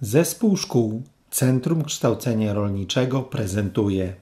Zespół Szkół Centrum Kształcenia Rolniczego prezentuje.